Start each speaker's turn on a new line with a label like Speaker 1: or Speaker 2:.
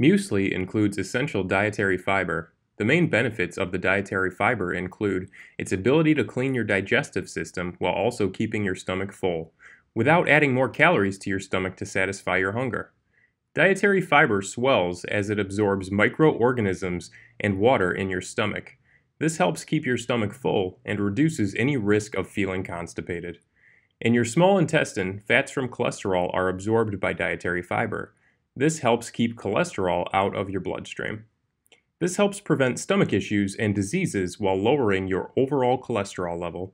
Speaker 1: Muesli includes essential dietary fiber. The main benefits of the dietary fiber include its ability to clean your digestive system while also keeping your stomach full, without adding more calories to your stomach to satisfy your hunger. Dietary fiber swells as it absorbs microorganisms and water in your stomach. This helps keep your stomach full and reduces any risk of feeling constipated. In your small intestine, fats from cholesterol are absorbed by dietary fiber. This helps keep cholesterol out of your bloodstream. This helps prevent stomach issues and diseases while lowering your overall cholesterol level.